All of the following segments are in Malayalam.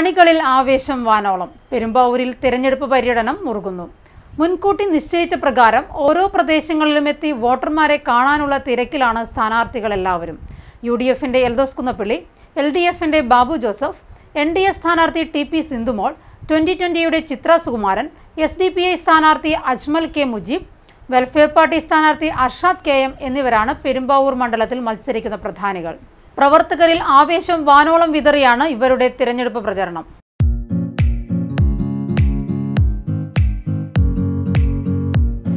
അണികളിൽ ആവേശം വാനോളം. പെരുമ്പാവൂരിൽ തിരഞ്ഞെടുപ്പ് പര്യടനം മുറുകുന്നു. മുൻകൂട്ടി നിശ്ചയിച്ച പ്രകാരം ഓരോ പ്രദേശങ്ങളിലും എത്തി വോട്ടർമാരെ കാണാനുള്ള തിരക്കിലാണ് സ്ഥാനാർത്ഥികൾ എല്ലാവരും യു ഡി എഫിന്റെ എൽദോസ് കുന്നപ്പള്ളി എൽ ഡി എഫിന്റെ Babu Joseph N D A സ്ഥാനാർത്ഥി T P Sindhumol twenty ട്വന്റിയുടെ Chithra Sukumaran S D P I സ്ഥാനാർത്ഥി Ajmal K Mujeeb welfare party സ്ഥാനാർത്ഥി അർഷാദ് കെ എം എന്നിവരാണ് പെരുമ്പാവൂർ മണ്ഡലത്തിൽ മത്സരിക്കുന്ന പ്രധാനികൾ. പ്രവർത്തകരിൽ ആവേശം വാനോളം വിതറിയാണ് ഇവരുടെ തിരഞ്ഞെടുപ്പ് പ്രചരണം.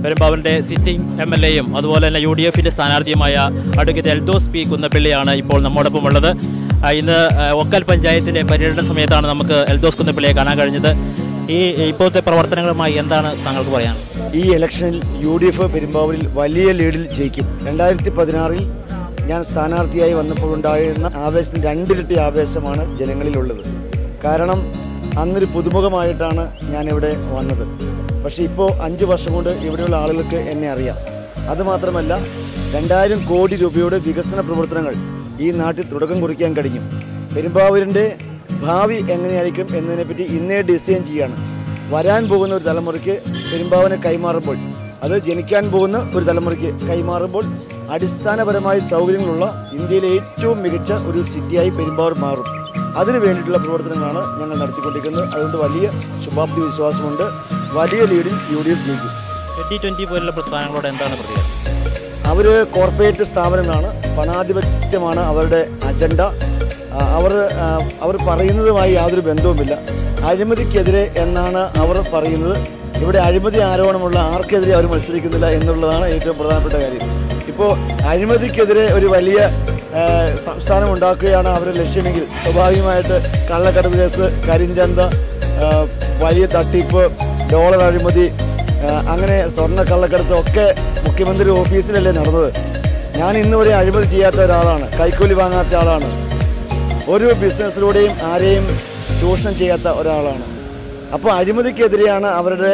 പെരുമ്പാവൂരിന്റെ സിറ്റിംഗ് എം എൽ എയും അതുപോലെ തന്നെ യു ഡി എഫിന്റെ സ്ഥാനാർത്ഥിയുമായ അഡ്വക്കേറ്റ് എൽദോസ് പി കുന്നപ്പള്ളിയാണ് ഇപ്പോൾ നമ്മോടൊപ്പം ഉള്ളത്. ഇന്ന് ഒക്കൽ പഞ്ചായത്തിന്റെ പര്യടന സമയത്താണ് നമുക്ക് എൽദോസ് കുന്നപ്പള്ളിയെ കാണാൻ കഴിഞ്ഞത്. ഈ ഇപ്പോഴത്തെ പ്രവർത്തനങ്ങളുമായി എന്താണ് താങ്കൾക്ക് പറയാൻ ഈ ഇലക്ഷനിൽ യു ഡി എഫ് പെരുമ്പാവൂരിൽ വലിയ ലീഡിൽ ജയിക്കും. രണ്ടായിരത്തി പതിനാറിൽ ഞാൻ സ്ഥാനാർത്ഥിയായി വന്നപ്പോൾ ഉണ്ടായിരുന്ന ആവേശത്തിന് രണ്ടിരട്ടി ആവേശമാണ് ജനങ്ങളിലുള്ളത്. കാരണം അന്നൊരു പുതുമുഖമായിട്ടാണ് ഞാനിവിടെ വന്നത്. പക്ഷേ ഇപ്പോൾ അഞ്ച് വർഷം കൊണ്ട് ഇവിടെയുള്ള ആളുകൾക്ക് എന്നെ അറിയാം. അതുമാത്രമല്ല രണ്ടായിരം കോടി രൂപയുടെ വികസന പ്രവർത്തനങ്ങൾ ഈ നാട്ടിൽ തുടക്കം കുറിക്കാൻ കഴിഞ്ഞു. പെരുമ്പാവൂരിന്റെ ഭാവി എങ്ങനെയായിരിക്കും എന്നതിനെപ്പറ്റി ഇന്നേ ഡിസൈൻ ചെയ്യാണ്. വരാൻ പോകുന്ന ഒരു തലമുറയ്ക്ക് പെരുമ്പാവനെ കൈമാറുമ്പോൾ അത് ജനിക്കാൻ പോകുന്ന ഒരു തലമുറയ്ക്ക് കൈമാറുമ്പോൾ അടിസ്ഥാനപരമായ സൗകര്യങ്ങളുള്ള ഇന്ത്യയിലെ ഏറ്റവും മികച്ച ഒരു സിറ്റിയായി പെരുമ്പാവൂർ മാറും. അതിനു വേണ്ടിയിട്ടുള്ള പ്രവർത്തനങ്ങളാണ് ഞങ്ങൾ നടത്തിക്കൊണ്ടിരിക്കുന്നത്. അതുകൊണ്ട് വലിയ ശുഭാപ്തി വിശ്വാസമുണ്ട്. വലിയ ലീഡിൽ യു ഡി എഫ് ജയിക്കും പോലുള്ള പ്രസ്ഥാനങ്ങളോട് എന്താണ് പ്രതികരണം അവർ കോർപ്പറേറ്റ് സ്ഥാപനങ്ങളാണ്. പണാധിപത്യമാണ് അവരുടെ അജണ്ട അവർ അവർ പറയുന്നതുമായി യാതൊരു ബന്ധവുമില്ല. അഴിമതിക്കെതിരെ എന്നാണ് അവർ പറയുന്നത്. ഇവിടെ അഴിമതി ആരോപണമുള്ള ആർക്കെതിരെ അവർ മത്സരിക്കുന്നില്ല എന്നുള്ളതാണ് ഏറ്റവും പ്രധാനപ്പെട്ട കാര്യം. ഇപ്പോൾ അഴിമതിക്കെതിരെ ഒരു വലിയ സംസ്ഥാനം ഉണ്ടാക്കുകയാണ് അവരുടെ ലക്ഷ്യമെങ്കിൽ സ്വാഭാവികമായിട്ട് കള്ളക്കടത്ത് കേസ് കരിഞ്ചന്ത വലിയ തട്ടിപ്പ് ഡോളർ അഴിമതി അങ്ങനെ സ്വർണ കള്ളക്കടത്ത് ഒക്കെ മുഖ്യമന്ത്രി ഓഫീസിലല്ലേ നടന്നത്. ഞാൻ ഇന്ന് വരെ അഴിമതി ചെയ്യാത്ത ഒരാളാണ് കൈക്കൂലി വാങ്ങാത്ത ആളാണ്. ഒരു ബിസിനസ്സിലൂടെയും ആരെയും ചൂഷണം ചെയ്യാത്ത ഒരാളാണ്. അപ്പോൾ അഴിമതിക്കെതിരെയാണ് അവരുടെ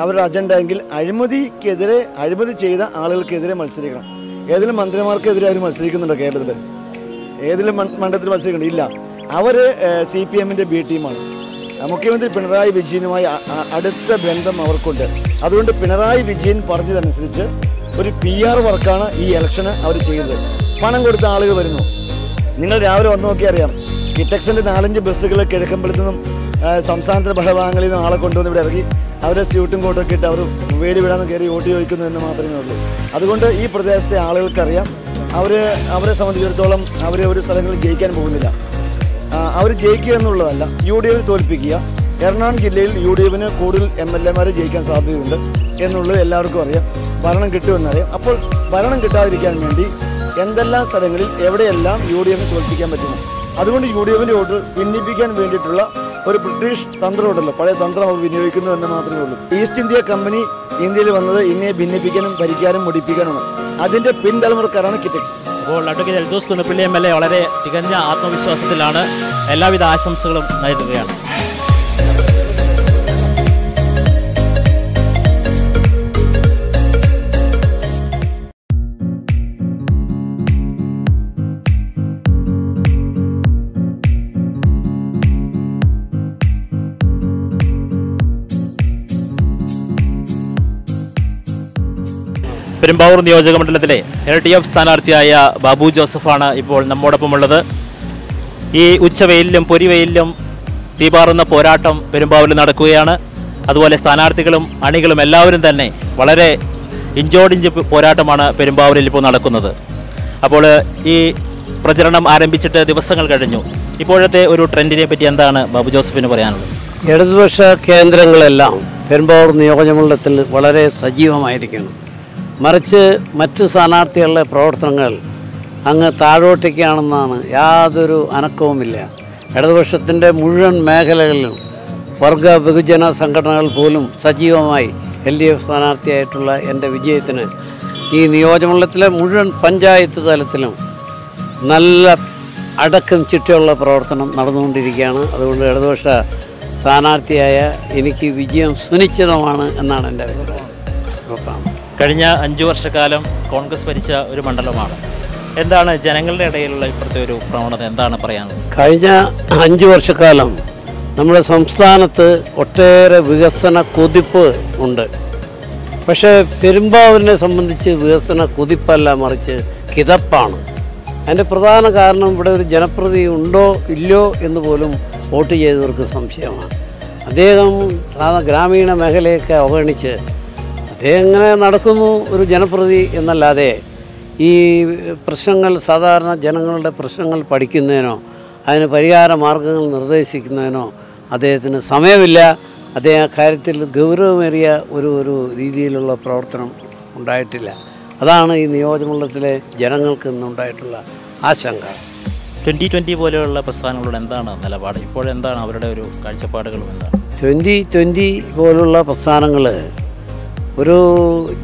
അവരുടെ അജണ്ട എങ്കിൽ അഴിമതിക്കെതിരെ അഴിമതി ചെയ്ത ആളുകൾക്കെതിരെ മത്സരിക്കണം. ഏതെങ്കിലും മന്ത്രിമാർക്കെതിരെ അവർ മത്സരിക്കുന്നുണ്ടോ കേരളത്തിൽ ഏതെങ്കിലും മണ്ഡലത്തിൽ മത്സരിക്കുന്നുണ്ട്? ഇല്ല. അവർ സി പി എമ്മിന്റെ ബി ടീമാണ് മുഖ്യമന്ത്രി പിണറായി വിജയനുമായി അടുത്ത ബന്ധം അവർക്കുണ്ട്. അതുകൊണ്ട് പിണറായി വിജയൻ പറഞ്ഞതനുസരിച്ച് ഒരു പി ആർ വർക്കാണ് ഈ ഇലക്ഷന് അവർ ചെയ്യുന്നത് പണം കൊടുത്ത ആളുകൾ വരുന്നു. നിങ്ങൾ രാവിലെ വന്നു നോക്കി അറിയാം. കിറ്റക്സിന്റെ നാലഞ്ച് ബസ്സുകൾ കിഴക്കമ്പലത്തു നിന്നും സംസ്ഥാനത്തിന്റെ പല നിന്നും ആളെ കൊണ്ടുവന്ന് ഇവിടെ ഇറങ്ങി അവരെ സ്യൂട്ടും കോട്ടൊക്കെ ഇട്ട് അവർ വേടി വിടാന്ന് കയറി വോട്ട് ചോദിക്കുന്നു എന്ന് മാത്രമേ ഉള്ളൂ. അതുകൊണ്ട് ഈ പ്രദേശത്തെ ആളുകൾക്കറിയാം. അവർ അവരെ സംബന്ധിച്ചിടത്തോളം അവർ ഒരു സ്ഥലങ്ങളിൽ ജയിക്കാൻ പോകുന്നില്ല. അവർ ജയിക്കുക എന്നുള്ളതല്ല യു ഡി എഫ് തോൽപ്പിക്കുക. എറണാകുളം ജില്ലയിൽ യു ഡി എഫിന് കൂടുതൽ എം എൽ എമാരെ ജയിക്കാൻ സാധ്യതയുണ്ട് എന്നുള്ളത് എല്ലാവർക്കും അറിയാം. ഭരണം കിട്ടുമെന്നറിയാം അപ്പോൾ ഭരണം കിട്ടാതിരിക്കാൻ വേണ്ടി എന്തെല്ലാം സ്ഥലങ്ങളിൽ എവിടെയെല്ലാം യു ഡി എഫിന് തോൽപ്പിക്കാൻ പറ്റുന്നു? അതുകൊണ്ട് യു ഡി എഫിന്റെ വോട്ട് ഭിന്നിപ്പിക്കാൻ വേണ്ടിയിട്ടുള്ള ഒരു ബ്രിട്ടീഷ് തന്ത്രമുണ്ടല്ലോ പഴയ തന്ത്രം അവർ വിനിയോഗിക്കുന്നു എന്ന് മാത്രമേ ഉള്ളൂ. ഈസ്റ്റ് ഇന്ത്യ കമ്പനി ഇന്ത്യയിൽ വന്നത് ഇന്ത്യയെ ഭിന്നിപ്പിക്കാനും ഭരിക്കാനും മുടിപ്പിക്കാനുമാണ്. അതിന്റെ പിൻതലമുറക്കാരാണ് കിറ്റക്സ് അപ്പോൾ advocate Eldhose Kunnappilly M L A വളരെ തികഞ്ഞ ആത്മവിശ്വാസത്തിലാണ് എല്ലാവിധ ആശംസകളും നൽകുകയാണ് പെരുമ്പാവൂർ നിയോജക മണ്ഡലത്തിലെ എൽ ഡി എഫ് സ്ഥാനാർത്ഥിയായ ബാബു ജോസഫാണ് ഇപ്പോൾ നമ്മോടൊപ്പമുള്ളത്. ഈ ഉച്ചവെയിലും പൊരിവെയിലും തീപാറുന്ന പോരാട്ടം പെരുമ്പാവൂരിൽ നടക്കുകയാണ്. അതുപോലെ സ്ഥാനാർത്ഥികളും അണികളും എല്ലാവരും തന്നെ വളരെ ഇഞ്ചോടിഞ്ച് പോരാട്ടമാണ് പെരുമ്പാവൂരിൽ ഇപ്പോൾ നടക്കുന്നത്. അപ്പോൾ ഈ പ്രചരണം ആരംഭിച്ചിട്ട് ദിവസങ്ങൾ കഴിഞ്ഞു. ഇപ്പോഴത്തെ ഒരു ട്രെൻഡിനെ പറ്റി എന്താണ് ബാബു ജോസഫിന് പറയാനുള്ളത്? ഇടതുപക്ഷ കേന്ദ്രങ്ങളെല്ലാം പെരുമ്പാവൂർ നിയോജകമണ്ഡലത്തിൽ വളരെ സജീവമായിരിക്കുന്നു. മറിച്ച് മറ്റ് സ്ഥാനാർത്ഥികളുടെ പ്രവർത്തനങ്ങൾ അങ്ങ് താഴോട്ടേക്കാണെന്നാണ് യാതൊരു അനക്കവുമില്ല. ഇടതുപക്ഷത്തിന്റെ മുഴുവൻ മേഖലകളിലും വർഗ ബഹുജന സംഘടനകൾ പോലും സജീവമായി എൽ ഡി എഫ് സ്ഥാനാർത്ഥിയായിട്ടുള്ള എന്റെ വിജയത്തിന് ഈ നിയോജകമണ്ഡലത്തിലെ മുഴുവൻ പഞ്ചായത്ത് തലത്തിലും നല്ല അടക്കം ചിട്ടയുള്ള പ്രവർത്തനം നടന്നുകൊണ്ടിരിക്കുകയാണ്. അതുകൊണ്ട് ഇടതുപക്ഷ സ്ഥാനാർത്ഥിയായ എനിക്ക് വിജയം സുനിശ്ചിതമാണ് എന്നാണ് എന്റെ അഭിപ്രായം. കഴിഞ്ഞ അഞ്ചു വർഷക്കാലം കോൺഗ്രസ് ഭരിച്ച ഒരു മണ്ഡലമാണ്. എന്താണ് ജനങ്ങളുടെ ഇടയിലുള്ള ഇപ്പോഴത്തെ ഒരു പ്രവണത? എന്താണ് പറയാനുള്ളത്? കഴിഞ്ഞ അഞ്ച് വർഷക്കാലം നമ്മുടെ സംസ്ഥാനത്ത് ഒട്ടേറെ വികസന കുതിപ്പ് ഉണ്ട്. പക്ഷേ പെരുമ്പാവൂരിനെ സംബന്ധിച്ച് വികസന കുതിപ്പല്ല മറിച്ച് കിതപ്പാണ്. അതിന്റെ പ്രധാന കാരണം ഇവിടെ ഒരു ജനപ്രതി ഉണ്ടോ ഇല്ലയോ എന്ന് പോലും വോട്ട് ചെയ്തവർക്ക് സംശയമാണ്. അദ്ദേഹം ഗ്രാമീണ മേഖലയൊക്കെ അവഗണിച്ച് ഇങ്ങനെ നടക്കുന്നു ഒരു ജനപ്രതി എന്നല്ലാതെ ഈ പ്രശ്നങ്ങൾ സാധാരണ ജനങ്ങളുടെ പ്രശ്നങ്ങൾ പഠിക്കുന്നതിനോ അതിന് പരിഹാര മാർഗങ്ങൾ നിർദ്ദേശിക്കുന്നതിനോ അദ്ദേഹത്തിന് സമയമില്ല. അദ്ദേഹം കാര്യത്തിൽ ഗൗരവമേറിയ ഒരു ഒരു രീതിയിലുള്ള പ്രവർത്തനം ഉണ്ടായിട്ടില്ല. അതാണ് ഈ നിയോജകമണ്ഡലത്തിലെ ജനങ്ങൾക്ക് ഇന്നുണ്ടായിട്ടുള്ള ആശങ്ക. ട്വന്റി ട്വന്റി പോലെയുള്ള പ്രസ്ഥാനങ്ങളോട് എന്താണ് നിലപാട്? ഇപ്പോഴെന്താണ് അവരുടെ ഒരു കാഴ്ചപ്പാടുകളും എന്താണ്? ട്വന്റി ട്വന്റി പോലുള്ള പ്രസ്ഥാനങ്ങൾ ഒരു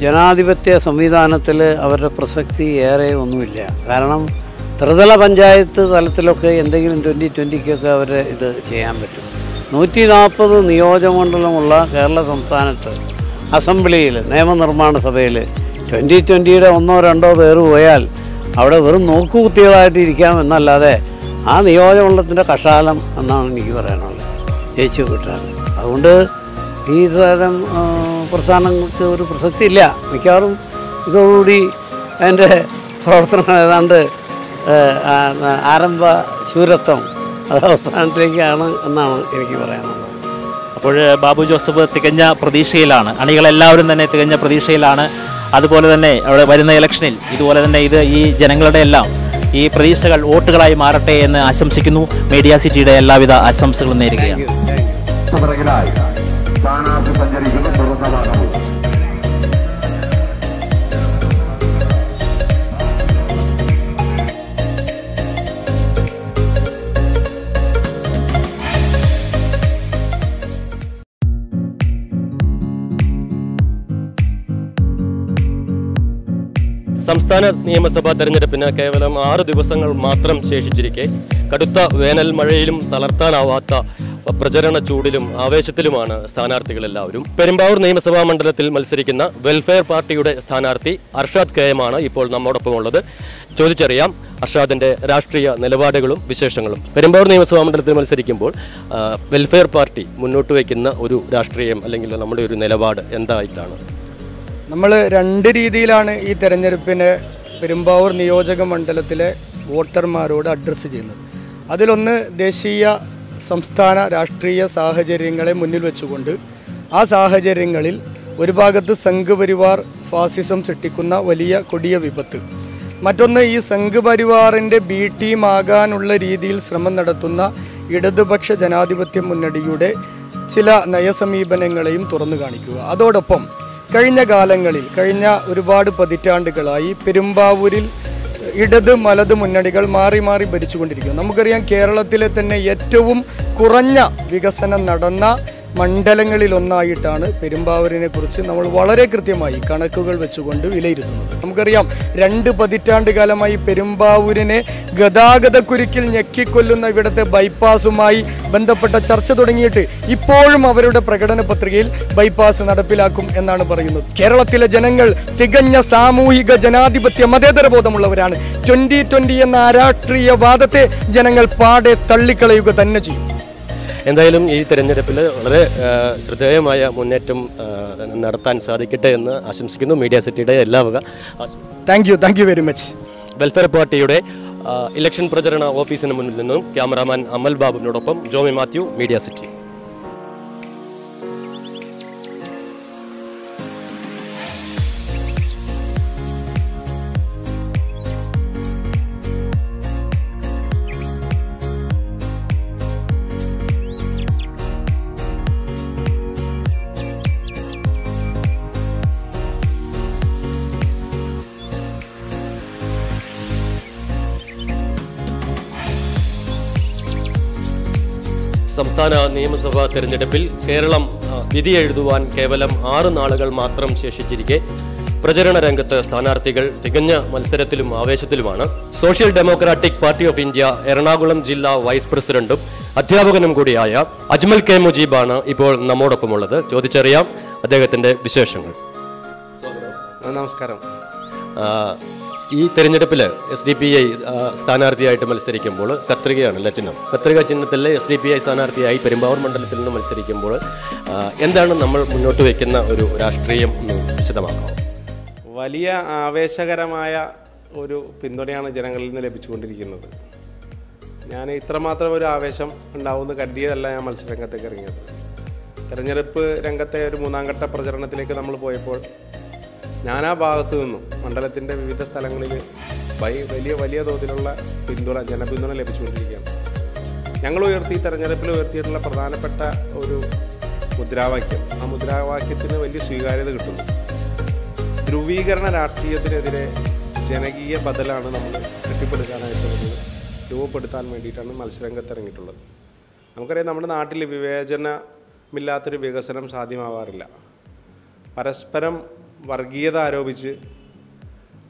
ജനാധിപത്യ സംവിധാനത്തിൽ അവരുടെ പ്രസക്തി ഏറെ ഒന്നുമില്ല. കാരണം ത്രിതല പഞ്ചായത്ത് തലത്തിലൊക്കെ എന്തെങ്കിലും ട്വന്റി ട്വന്റിക്കൊക്കെ അവർ ഇത് ചെയ്യാൻ പറ്റും. നൂറ്റി നാൽപ്പത് നിയോജകമണ്ഡലമുള്ള കേരള സംസ്ഥാനത്ത് അസംബ്ലിയിൽ നിയമനിർമ്മാണ സഭയിൽ ട്വന്റി ട്വന്റിയുടെ ഒന്നോ രണ്ടോ പേര് പോയാൽ അവിടെ വെറും നോക്കുകുത്തികളായിട്ട് ഇരിക്കാം എന്നല്ലാതെ ആ നിയോജകമണ്ഡലത്തിന്റെ കഷാലം എന്നാണ് എനിക്ക് പറയാനുള്ളത്. ജയിച്ചു കിട്ടാൻ. അതുകൊണ്ട് ഈ തരം പ്രസ്ഥാനങ്ങൾക്ക് ഒരു പ്രസക്തി ഇല്ല മിക്കവാറും ഇതോടുകൂടി അതിന്റെ പ്രവർത്തനം ഏതാണ്ട് ആരംഭ ശൂരത്വം അത് അവസാനത്തിലേക്കാണ് എന്നാണ് എനിക്ക് പറയാനുള്ളത്. അപ്പോൾ ബാബു ജോസഫ് തികഞ്ഞ പ്രതീക്ഷയിലാണ്. അണികളെല്ലാവരും തന്നെ തികഞ്ഞ പ്രതീക്ഷയിലാണ്. അതുപോലെ തന്നെ അവിടെ വരുന്ന ഇലക്ഷനിൽ ഇതുപോലെ തന്നെ ഇത് ഈ ജനങ്ങളുടെ എല്ലാം ഈ പ്രതീക്ഷകൾ വോട്ടുകളായി മാറട്ടെ എന്ന് ആശംസിക്കുന്നു. മീഡിയ സിറ്റിയുടെ എല്ലാവിധ ആശംസകളും നേരുകയാണ്. സംസ്ഥാന നിയമസഭാ തെരഞ്ഞെടുപ്പിന് കേവലം ആറ് ദിവസങ്ങൾ മാത്രം ശേഷിച്ചിരിക്കെ കടുത്ത വേനൽ മഴയിലും തളർത്താനാവാത്ത പ്രചരണ ചൂടിലും ആവേശത്തിലുമാണ് സ്ഥാനാർത്ഥികളെല്ലാവരും. പെരുമ്പാവൂർ നിയമസഭാ മണ്ഡലത്തിൽ മത്സരിക്കുന്ന വെൽഫെയർ പാർട്ടിയുടെ സ്ഥാനാർത്ഥി അർഷാദ് കെ ഇപ്പോൾ നമ്മോടൊപ്പം ഉള്ളത് ചോദിച്ചറിയാം അർഷാദിന്റെ രാഷ്ട്രീയ നിലപാടുകളും വിശേഷങ്ങളും. പെരുമ്പാവൂർ നിയമസഭാ മണ്ഡലത്തിൽ മത്സരിക്കുമ്പോൾ വെൽഫെയർ പാർട്ടി മുന്നോട്ട് വയ്ക്കുന്ന ഒരു രാഷ്ട്രീയം അല്ലെങ്കിൽ നമ്മുടെ ഒരു നിലപാട് എന്തായിട്ടാണ്? നമ്മൾ രണ്ട് രീതിയിലാണ് ഈ തെരഞ്ഞെടുപ്പിനെ പെരുമ്പാവൂർ നിയോജക മണ്ഡലത്തിലെ വോട്ടർമാരോട് അഡ്രസ്സ് ചെയ്യുന്നത്. അതിലൊന്ന് ദേശീയ സംസ്ഥാന രാഷ്ട്രീയ സാഹചര്യങ്ങളെ മുന്നിൽ വെച്ചുകൊണ്ട് ആ സാഹചര്യങ്ങളിൽ ഒരു ഭാഗത്ത് സംഘപരിവാർ ഫാസിസം സൃഷ്ടിക്കുന്ന വലിയ കൊടിയ വിപത്ത്. മറ്റൊന്ന് ഈ സംഘപരിവാറിന്റെ ബി ടീം ആകാനുള്ള രീതിയിൽ ശ്രമം നടത്തുന്ന ഇടതുപക്ഷ ജനാധിപത്യ മുന്നണിയുടെ ചില നയസമീപനങ്ങളെയും തുറന്നു കാണിക്കുക. അതോടൊപ്പം കഴിഞ്ഞ കാലങ്ങളിൽ കഴിഞ്ഞ ഒരുപാട് പതിറ്റാണ്ടുകളായി പെരുമ്പാവൂരിൽ ഇടത് മലത് മുന്നണികൾ മാറി മാറി ഭരിച്ചുകൊണ്ടിരിക്കുന്നു. നമുക്കറിയാം കേരളത്തിലെ തന്നെ ഏറ്റവും കുറഞ്ഞ വികസനം നടന്ന മണ്ഡലങ്ങളിലൊന്നായിട്ടാണ് പെരുമ്പാവൂരിനെ കുറിച്ച് നമ്മൾ വളരെ കൃത്യമായി കണക്കുകൾ വെച്ചുകൊണ്ട് വിലയിരുത്തുന്നത്. നമുക്കറിയാം രണ്ട് പതിറ്റാണ്ട് കാലമായി പെരുമ്പാവൂരിനെ ഗതാഗതക്കുരുക്കിൽ ഞെക്കിക്കൊല്ലുന്ന ഇവിടുത്തെ ബൈപ്പാസുമായി ബന്ധപ്പെട്ട ചർച്ച തുടങ്ങിയിട്ട് ഇപ്പോഴും അവരുടെ പ്രകടന പത്രികയിൽ ബൈപ്പാസ് നടപ്പിലാക്കും എന്നാണ് പറയുന്നത്. കേരളത്തിലെ ജനങ്ങൾ തികഞ്ഞ സാമൂഹിക ജനാധിപത്യ മതേതര ബോധമുള്ളവരാണ്. ട്വന്റി ട്വന്റി എന്ന രാഷ്ട്രീയ വാദത്തെ ജനങ്ങൾ പാടെ തള്ളിക്കളയുക തന്നെ ചെയ്യും. എന്തായാലും ഈ തെരഞ്ഞെടുപ്പിൽ വളരെ ശ്രദ്ധേയമായ മുന്നേറ്റം നടത്താൻ സാധിക്കട്ടെ എന്ന് ആശംസിക്കുന്നു. മീഡിയ സിറ്റിയുടെ എല്ലാ വക thank you thank you very much welfare പാർട്ടിയുടെ ഇലക്ഷൻ പ്രചരണ ഓഫീസിന് മുന്നിൽ നിന്നും ക്യാമറാമാൻ അമൽ ബാബുവിനോടൊപ്പം ജോമി മാത്യു മീഡിയ സിറ്റി. സംസ്ഥാന നിയമസഭാ തെരഞ്ഞെടുപ്പിൽ കേരളം ആ, വിധി എഴുതുവാൻ കേവലം ആറ് നാളുകൾ മാത്രം ശേഷിച്ചിരിക്കെ പ്രചരണ രംഗത്ത് സ്ഥാനാർത്ഥികൾ തികഞ്ഞ മത്സരത്തിലും ആവേശത്തിലുമാണ്. Social democratic party of India Ernakulam ജില്ലാ വൈസ് പ്രസിഡന്റും അധ്യാപകനും കൂടിയായ അജ്മൽ കെ മുജീബാണ് ഇപ്പോൾ നമ്മോടൊപ്പമുള്ളത്. ചോദിച്ചറിയാം അദ്ദേഹത്തിന്റെ വിശേഷങ്ങൾ. നമസ്കാരം. ഈ തെരഞ്ഞെടുപ്പിൽ എസ് ഡി പി ഐ സ്ഥാനാർത്ഥിയായിട്ട് മത്സരിക്കുമ്പോൾ കത്രികയാണ് ചിഹ്നം കത്രിക ചിഹ്നത്തിൽ എസ് ഡി പി ഐ സ്ഥാനാർത്ഥിയായി പെരുമ്പാവൂർ മണ്ഡലത്തിൽ നിന്ന് മത്സരിക്കുമ്പോൾ എന്താണ് നമ്മൾ മുന്നോട്ട് വയ്ക്കുന്ന ഒരു രാഷ്ട്രീയം എന്ന് വിശദമാക്കാം. വലിയ ആവേശകരമായ ഒരു പിന്തുണയാണ് ജനങ്ങളിൽ നിന്ന് ലഭിച്ചുകൊണ്ടിരിക്കുന്നത്. ഞാൻ ഇത്രമാത്രം ഒരു ആവേശം ഉണ്ടാവുമെന്ന് കരുതിയതല്ല ഞാൻ മത്സരരംഗത്തേക്ക് ഇറങ്ങിയത്. തെരഞ്ഞെടുപ്പ് രംഗത്തെ ഒരു മൂന്നാം ഘട്ട പ്രചരണത്തിലേക്ക് നമ്മൾ പോയപ്പോൾ നാനാ ഭാഗത്തു നിന്നും മണ്ഡലത്തിന്റെ വിവിധ സ്ഥലങ്ങളിൽ വലിയ വലിയ തോതിലുള്ള പിന്തുണ ജനപിന്തുണ ലഭിച്ചുകൊണ്ടിരിക്കുകയാണ്. ഞങ്ങൾ ഉയർത്തി തെരഞ്ഞെടുപ്പിൽ ഉയർത്തിയിട്ടുള്ള പ്രധാനപ്പെട്ട ഒരു മുദ്രാവാക്യം. ആ മുദ്രാവാക്യത്തിന് വലിയ സ്വീകാര്യത കിട്ടുന്നു. ധ്രുവീകരണ രാഷ്ട്രീയത്തിനെതിരെ ജനകീയ ബദലാണ് നമ്മൾ കെട്ടിപ്പടുക്കാനായിട്ട് രൂപപ്പെടുത്താൻ വേണ്ടിയിട്ടാണ് മത്സരരംഗത്ത് ഇറങ്ങിയിട്ടുള്ളത് നമുക്കറിയാം നമ്മുടെ നാട്ടിൽ വിവേചനമില്ലാത്തൊരു വികസനം സാധ്യമാവാറില്ല. പരസ്പരം വർഗീയത ആരോപിച്ച്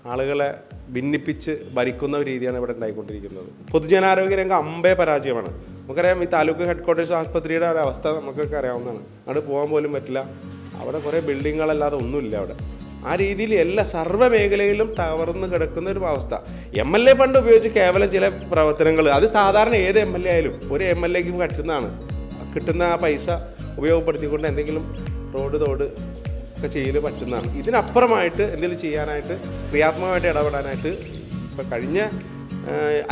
ആളുകളെ ഭിന്നിപ്പിച്ച് ഭരിക്കുന്ന ഒരു രീതിയാണ് ഇവിടെ ഉണ്ടായിക്കൊണ്ടിരിക്കുന്നത്. പൊതുജനാരോഗ്യ രംഗം അമ്പേ പരാജയമാണ്. നമുക്കറിയാം ഈ താലൂക്ക് ഹെഡ് ക്വാർട്ടേഴ്സ് ആസ്പത്രിയുടെ ഒരു അവസ്ഥ നമുക്കൊക്കെ അറിയാവുന്നതാണ്. അവിടെ പോകാൻ പോലും പറ്റില്ല. അവിടെ കുറേ ബിൽഡിങ്ങുകളല്ലാതെ ഒന്നുമില്ല അവിടെ. ആ രീതിയിൽ എല്ലാ സർവ മേഖലയിലും തകർന്ന് കിടക്കുന്ന ഒരു അവസ്ഥ. എം എൽ എ ഫണ്ട് ഉപയോഗിച്ച് കേവലം ചില പ്രവർത്തനങ്ങൾ അത് സാധാരണ ഏത് എം എൽ എ ആയാലും ഒരു എം എൽ എക്കും കിട്ടുന്നതാണ്. കിട്ടുന്ന ആ പൈസ ഉപയോഗപ്പെടുത്തിക്കൊണ്ട് എന്തെങ്കിലും റോഡ് തോട് ഒക്കെ ചെയ്യൽ പറ്റുന്നതാണ്. ഇതിനപ്പുറമായിട്ട് എന്തെങ്കിലും ചെയ്യാനായിട്ട് ക്രിയാത്മകമായിട്ട് ഇടപെടാനായിട്ട് ഇപ്പം കഴിഞ്ഞ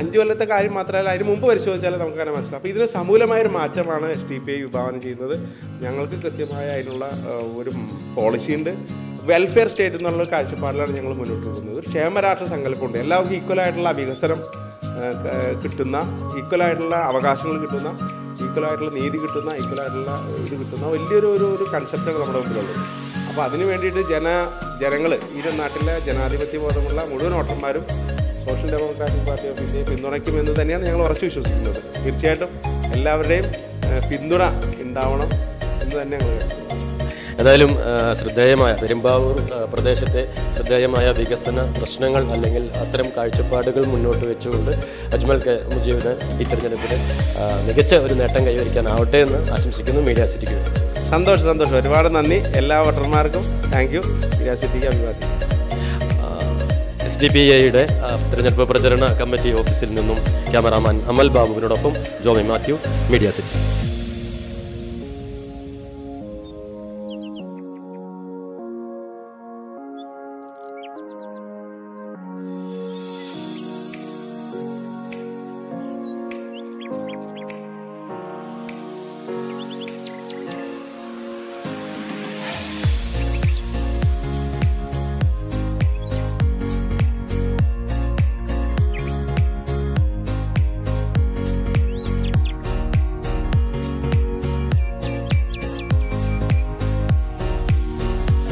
അഞ്ച് കൊല്ലത്തെ കാര്യം മാത്രമല്ല അതിന് മുമ്പ് പരിശോധിച്ചാൽ നമുക്ക് അങ്ങനെ മനസ്സിലാവും. അപ്പോൾ ഇതിന് സമൂലമായൊരു മാറ്റമാണ് എസ് ടി പി ഐ വിഭാവനം ചെയ്യുന്നത്. ഞങ്ങൾക്ക് കൃത്യമായ അതിനുള്ള ഒരു പോളിസി ഉണ്ട്. വെൽഫെയർ സ്റ്റേറ്റ് എന്നുള്ള കാഴ്ചപ്പാടിലാണ് ഞങ്ങൾ മുന്നോട്ട് പോകുന്നത്. ഒരു ക്ഷേമരാഷ്ട്ര സങ്കല്പമുണ്ട്. എല്ലാവർക്കും ഈക്വലായിട്ടുള്ള വികസനം കിട്ടുന്ന ഈക്വലായിട്ടുള്ള അവകാശങ്ങൾ കിട്ടുന്ന ഈക്വലായിട്ടുള്ള നീതി കിട്ടുന്ന ഈക്വലായിട്ടുള്ള ഇത് കിട്ടുന്ന വലിയൊരു ഒരു ഒരു കൺസെപ്റ്റാണ് നമ്മുടെ മുമ്പിലുള്ളത്. അപ്പോൾ അതിന് വേണ്ടിയിട്ട് ജന ജനങ്ങൾ ഈ നാട്ടിലെ ജനാധിപത്യ ബോധമുള്ള മുഴുവൻ വോട്ടർമാരും സോഷ്യൽ ഡെമോക്രാറ്റിക് പാർട്ടി ഓഫ് ഇന്ത്യയെ പിന്തുണയ്ക്കുമെന്ന് തന്നെയാണ് ഞങ്ങൾ ഉറച്ചു വിശ്വസിക്കുന്നത്. തീർച്ചയായിട്ടും എല്ലാവരുടെയും പിന്തുണ ഉണ്ടാവണം എന്ന് തന്നെ ഞങ്ങൾ. ഏതായാലും ശ്രദ്ധേയമായ പെരുമ്പാവൂർ പ്രദേശത്തെ ശ്രദ്ധേയമായ വികസന പ്രശ്നങ്ങൾ അല്ലെങ്കിൽ അത്തരം കാഴ്ചപ്പാടുകൾ മുന്നോട്ട് വെച്ചുകൊണ്ട് അജ്മൽ കെ. മുജീബിന് ഈ തെരഞ്ഞെടുപ്പിൽ മികച്ച ഒരു നേട്ടം കൈവരിക്കാനാവട്ടെ എന്ന് ആശംസിക്കുന്നു മീഡിയ സിറ്റിക്ക് സന്തോഷം സന്തോഷം. ഒരുപാട് നന്ദി. എല്ലാ വോട്ടർമാർക്കും താങ്ക് യു വിരാസിദ്ധിക്ക് അഭിവാദ്യം. എസ് ഡി പി ഐയുടെ തിരഞ്ഞെടുപ്പ് പ്രചരണ കമ്മിറ്റി ഓഫീസിൽ നിന്നും ക്യാമറാമാൻ അമൽ ബാബുവിനോടൊപ്പം ജോമി മാത്യു മീഡിയ സിറ്റി.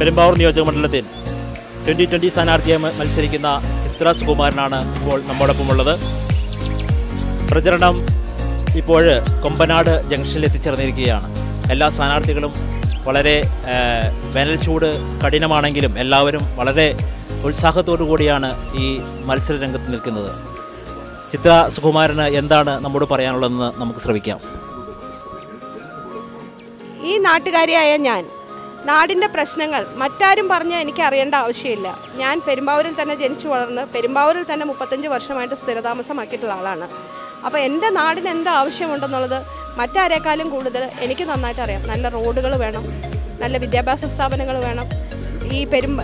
പെരുമ്പാവൂർ നിയോജക മണ്ഡലത്തിൽ ട്വന്റി ട്വന്റി സ്ഥാനാർത്ഥിയായി മത്സരിക്കുന്ന ചിത്ര സുകുമാരനാണ് ഇപ്പോൾ നമ്മോടൊപ്പമുള്ളത്. പ്രചരണം ഇപ്പോൾ കൊമ്പനാട് ജംഗ്ഷനിൽ എത്തിച്ചേർന്നിരിക്കുകയാണ്. എല്ലാ സ്ഥാനാർത്ഥികളും വളരെ വേനൽ ചൂട് കഠിനമാണെങ്കിലും എല്ലാവരും വളരെ ഉത്സാഹത്തോടു കൂടിയാണ് ഈ മത്സര രംഗത്ത് നിൽക്കുന്നത്. ചിത്ര സുകുമാരന് എന്താണ് നമ്മോട് പറയാനുള്ളതെന്ന് നമുക്ക് ശ്രമിക്കാം. ഈ നാട്ടുകാരിയായ ഞാൻ നാടിന്റെ പ്രശ്നങ്ങൾ മറ്റാരും പറഞ്ഞ് എനിക്ക് അറിയേണ്ട ആവശ്യമില്ല. ഞാൻ പെരുമ്പാവൂരിൽ തന്നെ ജനിച്ചു വളർന്ന് പെരുമ്പാവൂരിൽ തന്നെ മുപ്പത്തഞ്ച് വർഷമായിട്ട് സ്ഥിരതാമസമാക്കിയിട്ടുള്ള ആളാണ്. അപ്പോൾ എന്റെ നാടിന് എന്ത് ആവശ്യമുണ്ടെന്നുള്ളത് മറ്റാരേക്കാളും കൂടുതൽ എനിക്ക് നന്നായിട്ട് അറിയാം. നല്ല റോഡുകൾ വേണം നല്ല വിദ്യാഭ്യാസ സ്ഥാപനങ്ങൾ വേണം ഈ പെരും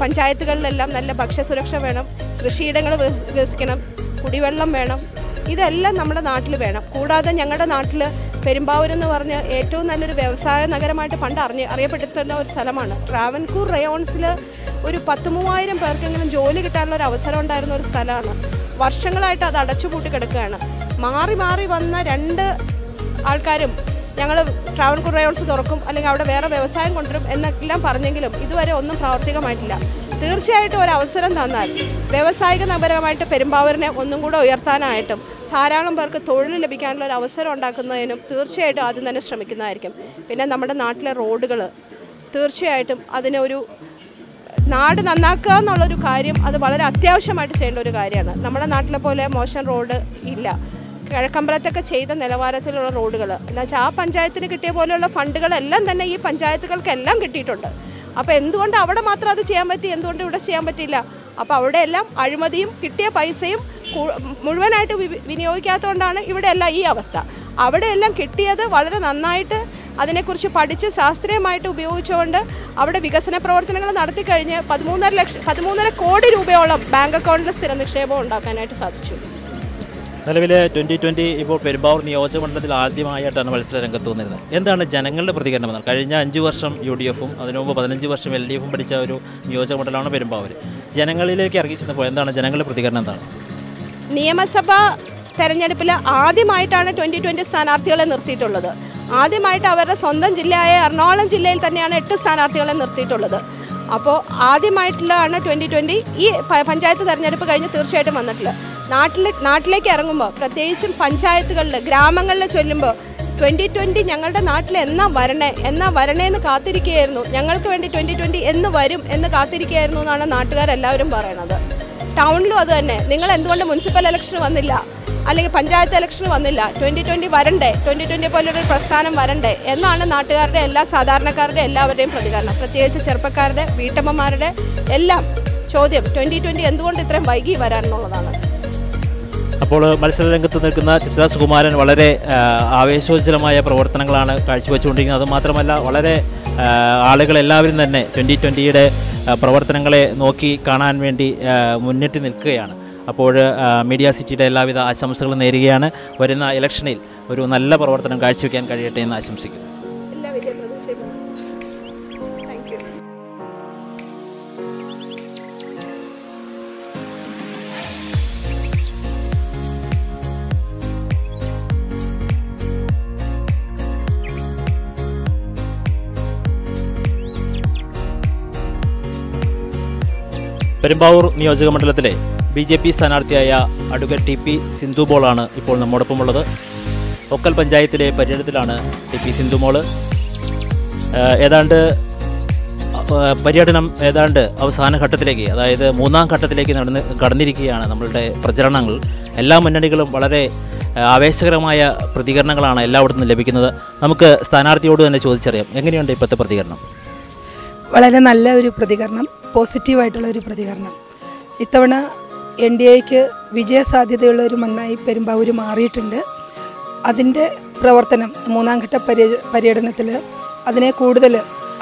പഞ്ചായത്തുകളിലെല്ലാം നല്ല ഭക്ഷ്യസുരക്ഷ വേണം കൃഷിയിടങ്ങൾ വിക- വികസിക്കണം കുടിവെള്ളം വേണം ഇതെല്ലാം നമ്മുടെ നാട്ടിൽ വേണം. കൂടാതെ ഞങ്ങളുടെ നാട്ടിൽ പെരുമ്പാവൂർ എന്ന് പറഞ്ഞ് ഏറ്റവും നല്ലൊരു വ്യവസായ നഗരമായിട്ട് പണ്ട് അറിഞ്ഞ് അറിയപ്പെട്ടിരുന്ന ഒരു സ്ഥലമാണ്. ട്രാവൻകൂർ റയോൺസിൽ ഒരു പത്ത് മൂവായിരം പേർക്കെങ്കിലും ജോലി കിട്ടാനുള്ള ഒരു അവസരം ഉണ്ടായിരുന്ന ഒരു സ്ഥലമാണ്. വർഷങ്ങളായിട്ട് അത് അടച്ചുപൂട്ടി കിടക്കുകയാണ്. മാറി മാറി വന്ന രണ്ട് ആൾക്കാരും ഞങ്ങൾ ട്രാവൻകൂർ റയോൺസ് തുറക്കും അല്ലെങ്കിൽ അവിടെ വേറെ വ്യവസായം കൊണ്ടുവരും എന്നെല്ലാം പറഞ്ഞെങ്കിലും ഇതുവരെ ഒന്നും പ്രാവർത്തികമായിട്ടില്ല. തീർച്ചയായിട്ടും ഒരു അവസരം തന്നാൽ വ്യാവസായിക നഗരമായിട്ട് പെരുമ്പാവൂരിനെ ഒന്നും കൂടെ ഉയർത്താനായിട്ടും ധാരാളം പേർക്ക് തൊഴിൽ ലഭിക്കാനുള്ള ഒരു അവസരം ഉണ്ടാക്കുന്നതിനും തീർച്ചയായിട്ടും ആദ്യം തന്നെ ശ്രമിക്കുന്നതായിരിക്കും. പിന്നെ നമ്മുടെ നാട്ടിലെ റോഡുകൾ തീർച്ചയായിട്ടും അതിനെ ഒരു നാട് നന്നാക്കുക എന്നുള്ളൊരു കാര്യം അത് വളരെ അത്യാവശ്യമായിട്ട് ചെയ്യേണ്ട ഒരു കാര്യമാണ്. നമ്മുടെ നാട്ടിലെ പോലെ മോശം റോഡ് ഇല്ല. കിഴക്കമ്പലത്തൊക്കെ ചെയ്ത നിലവാരത്തിലുള്ള റോഡുകൾ. എന്നുവെച്ചാൽ ആ പഞ്ചായത്തിന് കിട്ടിയ പോലെയുള്ള ഫണ്ടുകളെല്ലാം തന്നെ ഈ പഞ്ചായത്തുകൾക്കെല്ലാം കിട്ടിയിട്ടുണ്ട്. അപ്പോൾ എന്തുകൊണ്ട് അവിടെ മാത്രം അത് ചെയ്യാൻ പറ്റി? എന്തുകൊണ്ട് ഇവിടെ ചെയ്യാൻ പറ്റില്ല അപ്പോൾ അവിടെ എല്ലാം അഴിമതിയും കിട്ടിയ പൈസയും മുഴുവനായിട്ട് വിനിയോഗിക്കാത്തതുകൊണ്ടാണ് ഇവിടെ എല്ലാം ഈ അവസ്ഥ. അവിടെയെല്ലാം കിട്ടിയത് വളരെ നന്നായിട്ട് അതിനെക്കുറിച്ച് പഠിച്ച് ശാസ്ത്രീയമായിട്ട് ഉപയോഗിച്ചുകൊണ്ട് അവിടെ വികസന പ്രവർത്തനങ്ങൾ നടത്തിക്കഴിഞ്ഞ് പതിമൂന്നര ലക്ഷം പതിമൂന്നര കോടി രൂപയോളം ബാങ്ക് അക്കൗണ്ടിൽ സ്ഥിര നിക്ഷേപം ഉണ്ടാക്കാനായിട്ട് സാധിച്ചു. നിലവിൽ ട്വന്റി ട്വന്റി ഇപ്പോൾ പെരുമ്പാവൂർ നിയോജക മണ്ഡലത്തിൽ ആദ്യമായിട്ടാണ് മത്സര രംഗത്ത് വന്നിരുന്നത്. എന്താണ് ജനങ്ങളുടെ പ്രതികരണം എന്നാൽ കഴിഞ്ഞ അഞ്ച് വർഷം യു ഡി എഫും അതിനു മുമ്പ് പതിനഞ്ച് വർഷം എൽ ഡി എഫും പഠിച്ച ഒരു നിയോജക മണ്ഡലമാണ് പെരുമ്പാവൂർ. ജനങ്ങളിലേക്ക് ഇറങ്ങി ചെന്നപ്പോൾ എന്താണ് ജനങ്ങളുടെ പ്രതികരണം എന്താണ്? നിയമസഭ തെരഞ്ഞെടുപ്പിൽ ആദ്യമായിട്ടാണ് ട്വന്റി ട്വന്റി സ്ഥാനാർത്ഥികളെ നിർത്തിയിട്ടുള്ളത്. ആദ്യമായിട്ട് അവരുടെ സ്വന്തം ജില്ലയായ എറണാകുളം ജില്ലയിൽ തന്നെയാണ് എട്ട് സ്ഥാനാർത്ഥികളെ നിർത്തിയിട്ടുള്ളത്. അപ്പോൾ ആദ്യമായിട്ടുള്ളതാണ് ട്വന്റി ട്വന്റി ഈ പഞ്ചായത്ത് തെരഞ്ഞെടുപ്പ് കഴിഞ്ഞ് തീർച്ചയായിട്ടും വന്നിട്ടുള്ളത്. നാട്ടിൽ നാട്ടിലേക്ക് ഇറങ്ങുമ്പോൾ പ്രത്യേകിച്ചും പഞ്ചായത്തുകളിൽ ഗ്രാമങ്ങളിൽ ചൊല്ലുമ്പോൾ ട്വന്റി ട്വന്റി ഞങ്ങളുടെ നാട്ടിൽ എന്നാ വരണേ എന്നാ വരണേ എന്ന് കാത്തിരിക്കുകയായിരുന്നു. ഞങ്ങൾക്ക് വേണ്ടി ട്വന്റി ട്വന്റി എന്ന് വരും എന്ന് കാത്തിരിക്കുകയായിരുന്നു എന്നാണ് നാട്ടുകാരെല്ലാവരും പറയണത്. ടൗണിലും അത് തന്നെ. നിങ്ങൾ എന്തുകൊണ്ട് മുനിസിപ്പൽ ഇലക്ഷൻ വന്നില്ല? അല്ലെങ്കിൽ പഞ്ചായത്ത് ഇലക്ഷൻ വന്നില്ല? ട്വന്റി ട്വന്റി വരണ്ടേ? ട്വന്റി ട്വന്റി പോലൊരു പ്രസ്ഥാനം വരണ്ടേ? എന്നാണ് നാട്ടുകാരുടെ എല്ലാ സാധാരണക്കാരുടെ എല്ലാവരുടെയും പ്രതികരണം. പ്രത്യേകിച്ച് ചെറുപ്പക്കാരുടെ വീട്ടമ്മമാരുടെ എല്ലാം ചോദ്യം ട്വന്റി ട്വന്റി എന്തുകൊണ്ട് ഇത്രയും വൈകി വരാനെന്നുള്ളതാണ് അപ്പോൾ മത്സര രംഗത്ത് നിൽക്കുന്ന ചിത്ര സുകുമാരൻ വളരെ ആവേശോജ്ജലമായ പ്രവർത്തനങ്ങളാണ് കാഴ്ചവെച്ചുകൊണ്ടിരിക്കുന്നത്. അതുമാത്രമല്ല വളരെ ആളുകളെല്ലാവരും തന്നെ ട്വന്റി ട്വന്റിയുടെ പ്രവർത്തനങ്ങളെ നോക്കി കാണാൻ വേണ്ടി മുന്നിട്ട് നിൽക്കുകയാണ്. അപ്പോൾ മീഡിയ സിറ്റിയുടെ എല്ലാവിധ ആശംസകളും നേരുകയാണ്. വരുന്ന ഇലക്ഷനിൽ ഒരു നല്ല പ്രവർത്തനം കാഴ്ചവെക്കാൻ കഴിയട്ടെ എന്ന് ആശംസിക്കുന്നു. പെരുമ്പാവൂർ നിയോജക മണ്ഡലത്തിലെ ബി ജെ പി സ്ഥാനാർത്ഥിയായ അഡ്വക്കേറ്റ് ടി പി സിന്ധുമോളാണ് ഇപ്പോൾ നമ്മോടൊപ്പമുള്ളത്. ഒക്കൽ പഞ്ചായത്തിലെ പര്യടനത്തിലാണ് ടി പി സിന്ധുമോൾ ഏതാണ്ട് പര്യടനം ഏതാണ്ട് അവസാന ഘട്ടത്തിലേക്ക് അതായത് മൂന്നാം ഘട്ടത്തിലേക്ക് നടന്ന് കടന്നിരിക്കുകയാണ് നമ്മളുടെ പ്രചരണങ്ങൾ. എല്ലാ മുന്നണികളും വളരെ ആവേശകരമായ പ്രതികരണങ്ങളാണ് എല്ലായിടത്തും നിന്നും ലഭിക്കുന്നത്. നമുക്ക് സ്ഥാനാർത്ഥിയോട് തന്നെ ചോദിച്ചറിയാം. എങ്ങനെയുണ്ട് ഇപ്പോഴത്തെ പ്രതികരണം? വളരെ നല്ല ഒരു പ്രതികരണം പോസിറ്റീവായിട്ടുള്ള ഒരു പ്രതികരണം. ഇത്തവണ എൻ ഡി എക്ക് വിജയസാധ്യതയുള്ള ഒരു മണ്ണായി പെരുമ്പാവൂർ മാറിയിട്ടുണ്ട്. അതിന്റെ പ്രവർത്തനം മൂന്നാം ഘട്ട പര്യ പര്യടനത്തിൽ അതിനെ കൂടുതൽ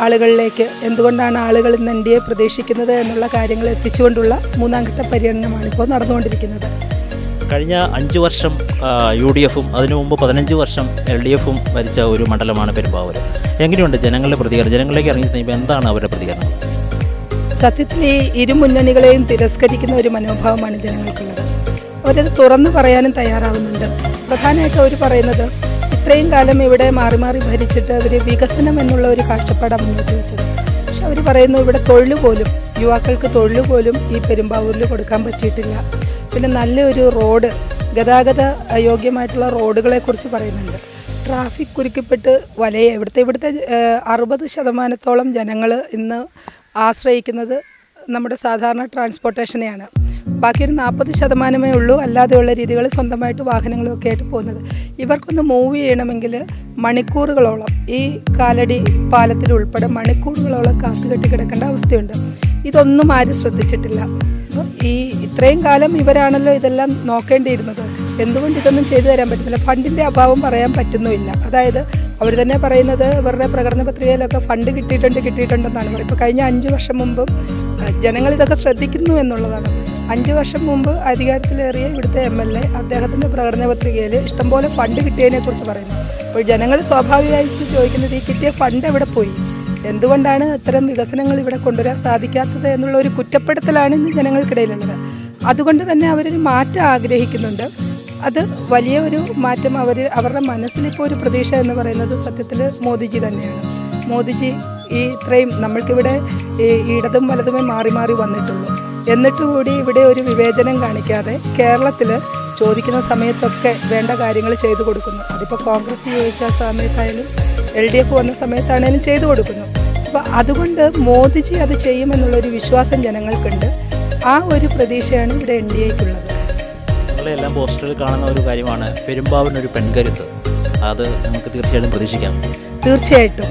ആളുകളിലേക്ക് എന്തുകൊണ്ടാണ് ആളുകൾ ഇന്ന് എൻ ഡി എ പ്രതീക്ഷിക്കുന്നത് എന്നുള്ള കാര്യങ്ങൾ എത്തിച്ചുകൊണ്ടുള്ള മൂന്നാം ഘട്ട പര്യടനമാണ് ഇപ്പോൾ നടന്നുകൊണ്ടിരിക്കുന്നത്. കഴിഞ്ഞ അഞ്ച് വർഷം യു ഡി എഫും അതിനു മുമ്പ് പതിനഞ്ച് വർഷം എൽ ഡി എഫും ഭരിച്ച ഒരു മണ്ഡലമാണ് പെരുമ്പാവൂർ എങ്ങനെയുണ്ട് ജനങ്ങളുടെ പ്രതികരണം? ജനങ്ങളിലേക്ക് ഇറങ്ങി എന്താണ് അവരുടെ പ്രതികരണം? സത്യത്തിൽ ഈ ഇരു മുന്നണികളെയും തിരസ്കരിക്കുന്ന ഒരു മനോഭാവമാണ് ജനങ്ങൾക്കുള്ളത്. അവരത് തുറന്നു പറയാനും തയ്യാറാവുന്നുണ്ട്. പ്രധാനമായിട്ട് അവർ പറയുന്നത് ഇത്രയും കാലം ഇവിടെ മാറി മാറി ഭരിച്ചിട്ട് അവർ വികസനം എന്നുള്ള ഒരു കാഴ്ചപ്പാടാണ് മുന്നോട്ട് വെച്ചത്. പക്ഷെ അവർ പറയുന്നു ഇവിടെ തൊഴിൽ പോലും യുവാക്കൾക്ക് തൊഴിൽ പോലും ഈ പെരുമ്പാവൂരിൽ കൊടുക്കാൻ പറ്റിയിട്ടില്ല. പിന്നെ നല്ലൊരു റോഡ് ഗതാഗത യോഗ്യമായിട്ടുള്ള റോഡുകളെ കുറിച്ച് പറയുന്നുണ്ട്. ട്രാഫിക് കുരുക്കിപ്പെട്ട് വലയ ഇവിടുത്തെ ഇവിടുത്തെ അറുപത് ശതമാനത്തോളം ജനങ്ങൾ ഇന്ന് ആശ്രയിക്കുന്നത് നമ്മുടെ സാധാരണ ട്രാൻസ്പോർട്ടേഷനെയാണ്. ബാക്കി ഒരു നാൽപ്പത് ശതമാനമേ ഉള്ളൂ അല്ലാതെയുള്ള രീതികൾ സ്വന്തമായിട്ട് വാഹനങ്ങളൊക്കെ ആയിട്ട് പോകുന്നത്. ഇവർക്കൊന്ന് മൂവ് ചെയ്യണമെങ്കിൽ മണിക്കൂറുകളോളം ഈ കാലടി പാലത്തിൽ ഉൾപ്പെടെ മണിക്കൂറുകളോളം കാത്തുകെട്ടി കിടക്കേണ്ട അവസ്ഥയുണ്ട്. ഇതൊന്നും ആരും ശ്രദ്ധിച്ചിട്ടില്ല. ഈ ഇത്രയും കാലം ഇവരാണല്ലോ ഇതെല്ലാം നോക്കേണ്ടിയിരുന്നത്. എന്തുകൊണ്ട് ഇതൊന്നും ചെയ്തു തരാൻ പറ്റുന്നില്ല? ഫണ്ടിന്റെ അഭാവം പറയാൻ പറ്റുന്നുമില്ല. അതായത് അവർ തന്നെ പറയുന്നത് ഇവരുടെ പ്രകടന പത്രികയിലൊക്കെ ഫണ്ട് കിട്ടിയിട്ടുണ്ട് കിട്ടിയിട്ടുണ്ടെന്നാണ്. പറയുന്നത് ഇപ്പോൾ കഴിഞ്ഞ അഞ്ച് വർഷം മുമ്പും ജനങ്ങൾ ഇതൊക്കെ ശ്രദ്ധിക്കുന്നു എന്നുള്ളതാണ്. അഞ്ച് വർഷം മുമ്പ് അധികാരത്തിലേറിയ ഇവിടുത്തെ എം എൽ എ അദ്ദേഹത്തിന്റെ പ്രകടന പത്രികയിൽ ഇഷ്ടംപോലെ ഫണ്ട് കിട്ടിയതിനെ കുറിച്ച് പറയുന്നു. അപ്പോൾ ജനങ്ങൾ സ്വാഭാവികമായിട്ട് ചോദിക്കുന്നത് ഈ കിട്ടിയ ഫണ്ട് എവിടെ പോയി? എന്തുകൊണ്ടാണ് അത്തരം വികസനങ്ങൾ ഇവിടെ കൊണ്ടുവരാൻ സാധിക്കാത്തത് എന്നുള്ള ഒരു കുറ്റപ്പെടുത്തലാണ് ഇന്ന് ജനങ്ങൾക്കിടയിലുള്ളത്. അതുകൊണ്ട് തന്നെ അവരൊരു മാറ്റം ആഗ്രഹിക്കുന്നുണ്ട്. അത് വലിയ ഒരു മാറ്റം അവർ അവരുടെ മനസ്സിലിപ്പോൾ ഒരു പ്രതീക്ഷ എന്ന് പറയുന്നത് സത്യത്തിൽ മോദിജി തന്നെയാണ്. മോദിജി ഈ ഇത്രയും നമ്മൾക്കിവിടെ ഈ ഇടതും വലതുമേ മാറി മാറി വന്നിട്ടുള്ളൂ. എന്നിട്ടുകൂടി ഇവിടെ ഒരു വിവേചനം കാണിക്കാതെ കേരളത്തിൽ ചോദിക്കുന്ന സമയത്തൊക്കെ വേണ്ട കാര്യങ്ങൾ ചെയ്തു കൊടുക്കുന്നു. അതിപ്പോൾ കോൺഗ്രസ് ചോദിച്ച സമയത്തായാലും എൽ ഡി എഫ് വന്ന സമയത്താണേലും ചെയ്തു കൊടുക്കുന്നു. അപ്പോൾ അതുകൊണ്ട് മോദിജി അത് ചെയ്യുമെന്നുള്ളൊരു വിശ്വാസം ജനങ്ങൾക്കുണ്ട്. ആ ഒരു പ്രതീക്ഷയാണ് ഇവിടെ എൻ ഡി എക്കുള്ളത്. നിങ്ങളെല്ലാം പോസ്റ്ററിൽ കാണുന്ന ഒരു കാര്യമാണ് പെരുമ്പാവിനൊരു പെൺകരുത്ത്. അത് നമുക്ക് തീർച്ചയായിട്ടും പ്രതീക്ഷിക്കാം. തീർച്ചയായിട്ടും.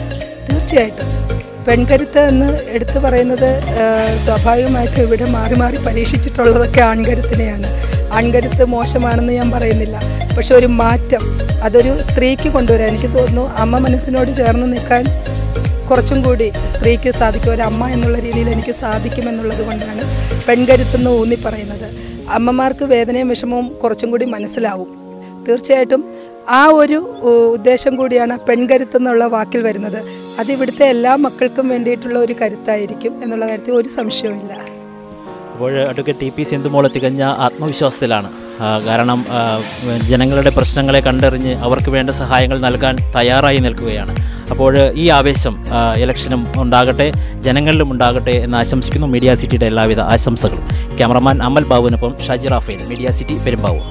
തീർച്ചയായിട്ടും. പെൺകരുത്ത് എന്ന് എടുത്തു പറയുന്നത് സ്വാഭാവികമായിട്ടും ഇവിടെ മാറി മാറി പരീക്ഷിച്ചിട്ടുള്ളതൊക്കെ ആൺകരുത്തിനെയാണ്. ആൺകരുത്ത് മോശമാണെന്ന് ഞാൻ പറയുന്നില്ല. പക്ഷെ ഒരു മാറ്റം അതൊരു സ്ത്രീക്ക് കൊണ്ടുവരാൻ എനിക്ക് തോന്നുന്നു അമ്മ മനസ്സിനോട് ചേർന്ന് നിൽക്കാൻ കുറച്ചും കൂടി സ്ത്രീക്ക് സാധിക്കും. ഒരു അമ്മ എന്നുള്ള രീതിയിൽ എനിക്ക് സാധിക്കുമെന്നുള്ളത് കൊണ്ടാണ് പെൺകരുത്തെന്ന് ഊന്നി പറയുന്നത്. അമ്മമാർക്ക് വേദനയും വിഷമവും കുറച്ചും കൂടി മനസ്സിലാവും. തീർച്ചയായിട്ടും ആ ഒരു ഉദ്ദേശം കൂടിയാണ് പെൺകരുത്തെന്നുള്ള വാക്കിൽ വരുന്നത്. അത് ഇവിടുത്തെ എല്ലാ മക്കൾക്കും വേണ്ടിയിട്ടുള്ള ഒരു കരുത്തായിരിക്കും എന്നുള്ള കാര്യത്തിൽ ഒരു സംശയവുമില്ല. അപ്പോൾ അഡ്വക്കേറ്റ് ടി പി സിന്ധുമോൾ തികഞ്ഞ ആത്മവിശ്വാസത്തിലാണ്. കാരണം ജനങ്ങളുടെ പ്രശ്നങ്ങളെ കണ്ടറിഞ്ഞ് അവർക്ക് വേണ്ട സഹായങ്ങൾ നൽകാൻ തയ്യാറായി നിൽക്കുകയാണ്. അപ്പോൾ ഈ ആവേശം ഇലക്ഷനും ഉണ്ടാകട്ടെ ജനങ്ങളിലും ഉണ്ടാകട്ടെ എന്ന് ആശംസിക്കുന്നു മീഡിയ സിറ്റിയുടെ എല്ലാവിധ ആശംസകളും. ക്യാമറമാൻ അമൽ ബാബുവിനൊപ്പം ഷാജി റാഫേൽ മീഡിയ സിറ്റി പെരുമ്പാവൂർ.